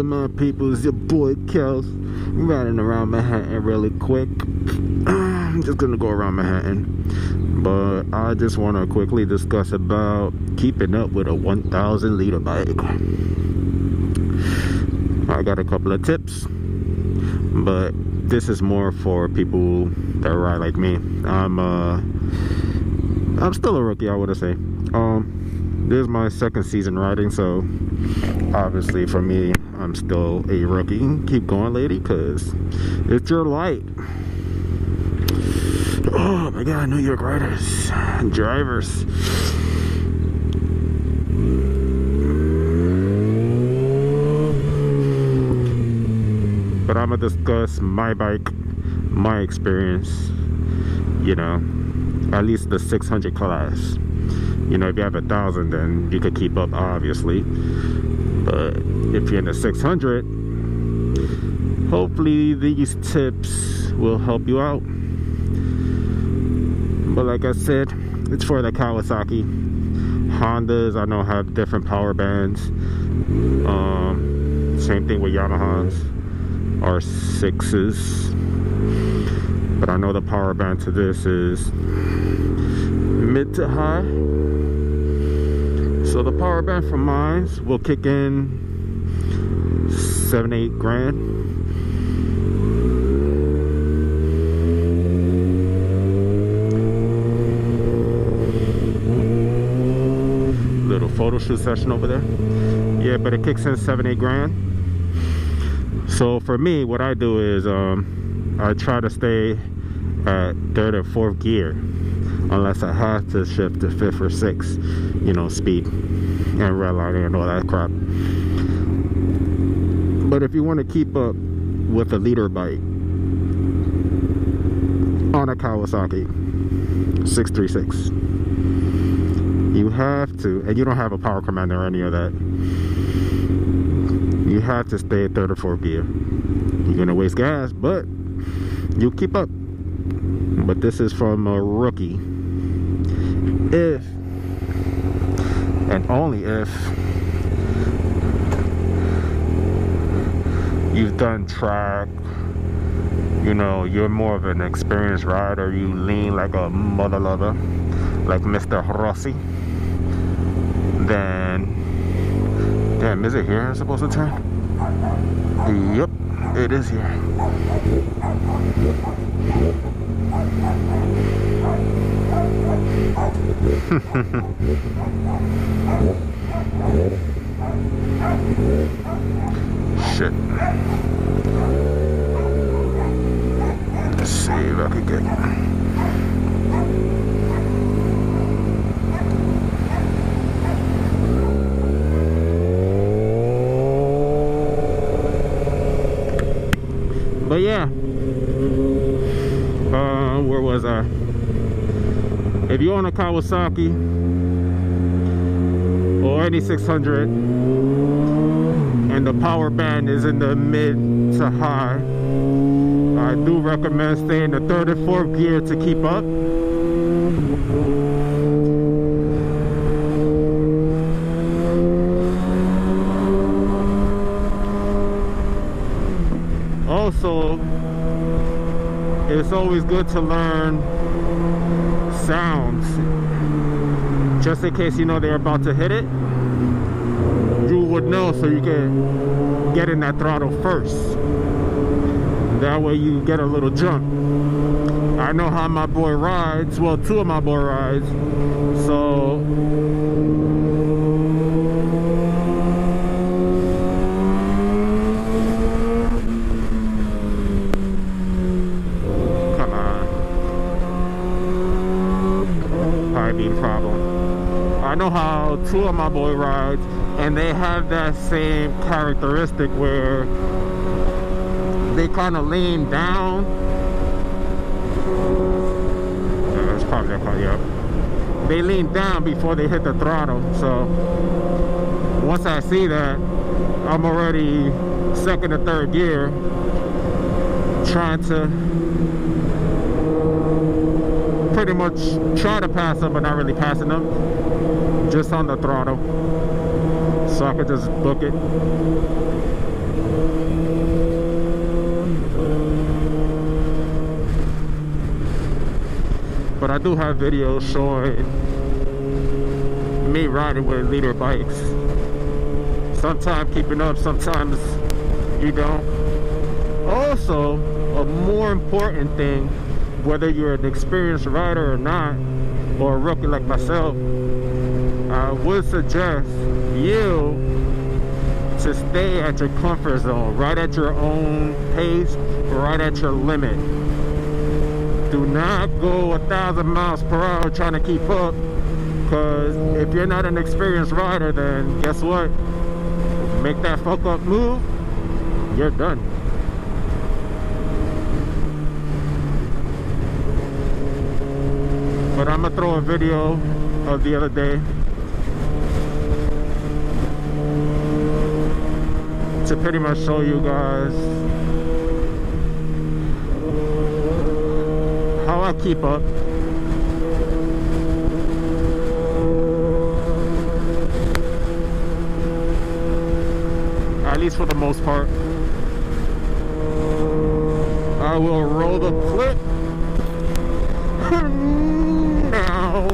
good, my people? It's your boy Kelz riding around Manhattan really quick. I'm just gonna go around Manhattan, but I just want to quickly discuss about keeping up with a 1,000 liter bike. I got a couple of tips, but this is more for people that ride like me. I'm uh, I'm still a rookie, I would say. Um, this is my second season riding, so obviously for me, I'm still a rookie. Keep going, lady, because it's your light. Oh my God, New York riders, drivers. But I'm gonna discuss my bike, my experience. You know, at least the 600 class you know if you have a thousand then you could keep up obviously. But if you're in the 600 hopefully these tips will help you out. But like I said it's for the Kawasaki. Hondas I know have different power bands. Um, same thing with Yamahas R6s but I know the power band to this is mid to high so the power band from mine will kick in seven, eight grand. Little photo shoot session over there. Yeah, but it kicks in seven, eight grand. So for me, what I do is um, I try to stay at third or fourth gear unless I have to shift to fifth or sixth, you know, speed and redlining and all that crap. But if you want to keep up with a liter bike on a Kawasaki 636, you have to, and you don't have a power commander or any of that, you have to stay at third or fourth gear. You're gonna waste gas, but you keep up. But this is from a rookie if and only if you've done track you know you're more of an experienced rider you lean like a mother lover like Mr. Rossi then damn is it here I'm supposed to turn yep it is here Shit. Let's see if I can get. But yeah, uh, where was I? if you own a Kawasaki or any 600 and the power band is in the mid to high. I do recommend staying the third and fourth gear to keep up. Also it's always good to learn sounds just in case you know they're about to hit it you would know so you can get in that throttle first. That way you get a little jump. I know how my boy rides. Well two of my boy rides. So know how two of my boy rides and they have that same characteristic where they kind of lean down. That's probably that yeah. They lean down before they hit the throttle. So once I see that, I'm already second or third gear trying to pretty much try to pass them, but not really passing them. Just on the throttle. So I could just book it. But I do have videos showing me riding with liter bikes. Sometimes keeping up, sometimes you don't. Also, a more important thing, whether you're an experienced rider or not, or a rookie like myself, I would suggest you to stay at your comfort zone, right at your own pace, right at your limit. Do not go a thousand miles per hour trying to keep up because if you're not an experienced rider, then guess what? Make that fuck up move, you're done. But I'm gonna throw a video of the other day to pretty much show you guys how I keep up. At least for the most part. I will roll the clip now